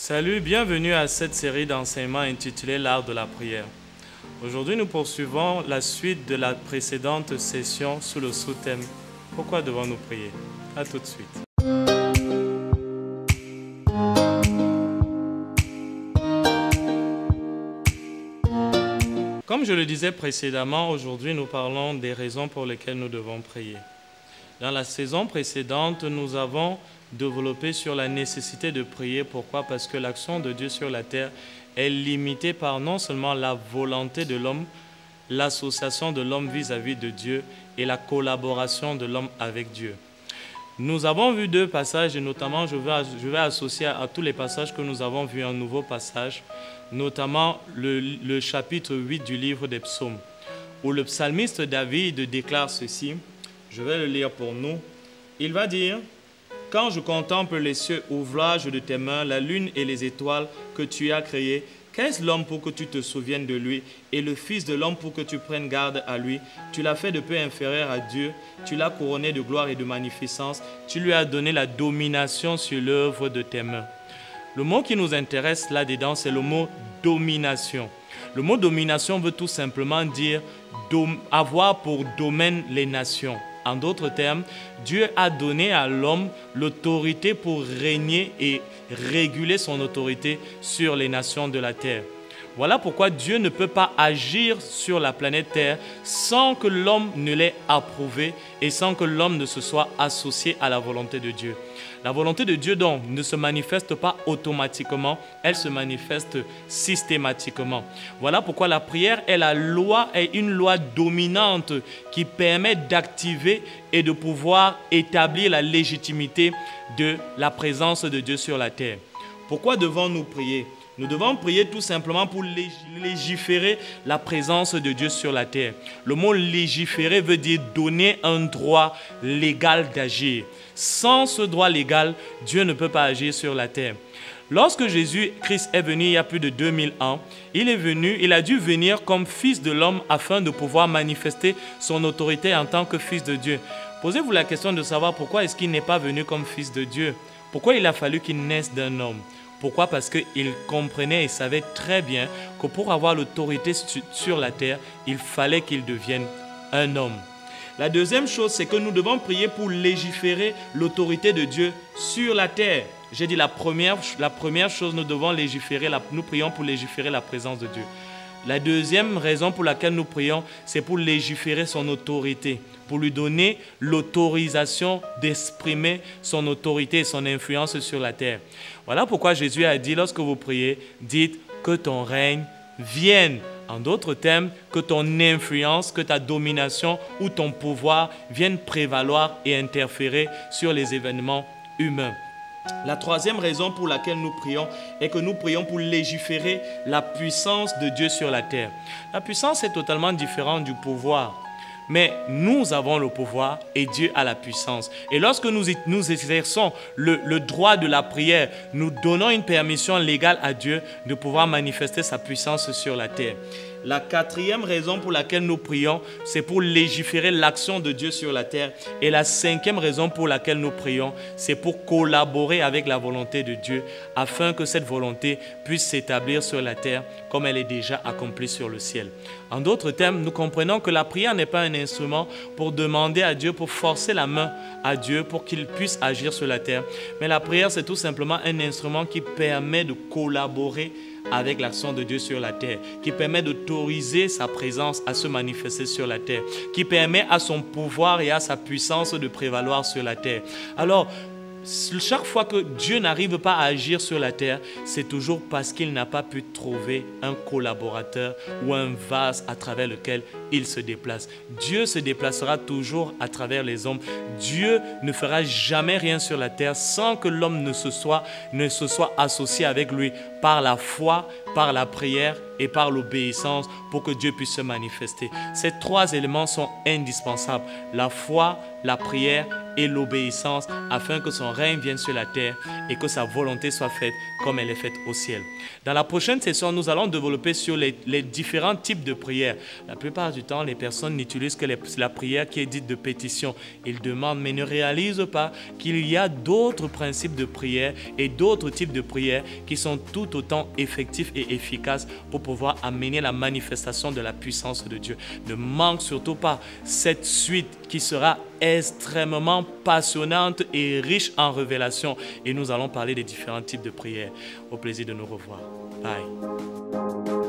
Salut, bienvenue à cette série d'enseignements intitulée L'art de la prière. Aujourd'hui, nous poursuivons la suite de la précédente session sous le sous-thème Pourquoi devons-nous prier? À tout de suite. Comme je le disais précédemment, aujourd'hui nous parlons des raisons pour lesquelles nous devons prier. Dans la saison précédente, nous avons développé sur la nécessité de prier. Pourquoi? Parce que l'action de Dieu sur la terre est limitée par non seulement la volonté de l'homme, l'association de l'homme vis-à-vis de Dieu et la collaboration de l'homme avec Dieu. Nous avons vu deux passages et notamment je vais, je vais associer à, tous les passages que nous avons vus un nouveau passage, notamment le, le chapitre 8 du livre des psaumes, où le psalmiste David déclare ceci. Je vais le lire pour nous. Il va dire, Quand je contemple les cieux, ouvrage de tes mains, la lune et les étoiles que tu as créées, Qu'est-ce l'homme pour que tu te souviennes de lui et le Fils de l'homme pour que tu prennes garde à lui Tu l'as fait de peu inférieur à Dieu, tu l'as couronné de gloire et de magnificence, tu lui as donné la domination sur l'œuvre de tes mains. Le mot qui nous intéresse là-dedans, c'est le mot domination. Le mot domination veut tout simplement dire avoir pour domaine les nations. En d'autres termes, Dieu a donné à l'homme l'autorité pour régner et réguler son autorité sur les nations de la terre. Voilà pourquoi Dieu ne peut pas agir sur la planète Terre sans que l'homme ne l'ait approuvé et sans que l'homme ne se soit associé à la volonté de Dieu. La volonté de Dieu donc ne se manifeste pas automatiquement, elle se manifeste systématiquement. Voilà pourquoi la prière est la loi, est une loi dominante qui permet d'activer et de pouvoir établir la légitimité de la présence de Dieu sur la terre. Pourquoi devons-nous prier? Nous devons prier tout simplement pour légiférer la présence de Dieu sur la terre. Le mot légiférer veut dire donner un droit légal d'agir. Sans ce droit légal, Dieu ne peut pas agir sur la terre. Lorsque Jésus-Christ est venu il y a plus de 2000 ans, il est venu, il a dû venir comme fils de l'homme afin de pouvoir manifester son autorité en tant que fils de Dieu. Posez-vous la question de savoir pourquoi est-ce qu'il n'est pas venu comme fils de Dieu? Pourquoi il a fallu qu'il naisse d'un homme? Pourquoi? Parce qu'il comprenait et savait très bien que pour avoir l'autorité sur la terre, il fallait qu'il devienne un homme. La deuxième chose, c'est que nous devons prier pour légiférer l'autorité de Dieu sur la terre. J'ai dit la première, chose, nous devons légiférer, nous prions pour légiférer la présence de Dieu. La deuxième raison pour laquelle nous prions, c'est pour légiférer son autorité, pour lui donner l'autorisation d'exprimer son autorité et son influence sur la terre. Voilà pourquoi Jésus a dit, lorsque vous priez, dites que ton règne vienne. En d'autres termes, que ton influence, que ta domination ou ton pouvoir viennent prévaloir et interférer sur les événements humains. La troisième raison pour laquelle nous prions est que nous prions pour légiférer la puissance de Dieu sur la terre. La puissance est totalement différente du pouvoir. Mais nous avons le pouvoir et Dieu a la puissance. Et lorsque nous, nous exerçons le, le, droit de la prière, nous donnons une permission légale à Dieu de pouvoir manifester sa puissance sur la terre. La quatrième raison pour laquelle nous prions, c'est pour légiférer l'action de Dieu sur la terre. Et la cinquième raison pour laquelle nous prions, c'est pour collaborer avec la volonté de Dieu afin que cette volonté puisse s'établir sur la terre comme elle est déjà accomplie sur le ciel. En d'autres termes, nous comprenons que la prière n'est pas un instrument pour demander à Dieu, pour forcer la main à Dieu pour qu'il puisse agir sur la terre. Mais la prière, c'est tout simplement un instrument qui permet de collaborer avec l'action de Dieu sur la terre, qui permet d'autoriser sa présence à se manifester sur la terre, qui permet à son pouvoir et à sa puissance de prévaloir sur la terre. Alors, chaque fois que Dieu n'arrive pas à agir sur la terre, c'est toujours parce qu'il n'a pas pu trouver un collaborateur ou un vase à travers lequel il se déplace. Dieu se déplacera toujours à travers les hommes. Dieu ne fera jamais rien sur la terre sans que l'homme ne se soit, ne se soit associé avec lui par la foi, par la prière et par l'obéissance pour que Dieu puisse se manifester. Ces trois éléments sont indispensables. La foi, la prière et l'obéissance afin que son règne vienne sur la terre et que sa volonté soit faite comme elle est faite au ciel. Dans la prochaine session, nous allons développer sur les, différents types de prières. La plupart du temps, les personnes n'utilisent que la prière qui est dite de pétition. Ils demandent mais ne réalisent pas qu'il y a d'autres principes de prière et d'autres types de prières qui sont tout autant effectifs et efficaces pour pouvoir amener la manifestation de la puissance de Dieu. Ne manque surtout pas cette suite qui sera extrêmement passionnante et riche en révélations. Et nous allons parler des différents types de prières. Au plaisir de nous revoir. Bye.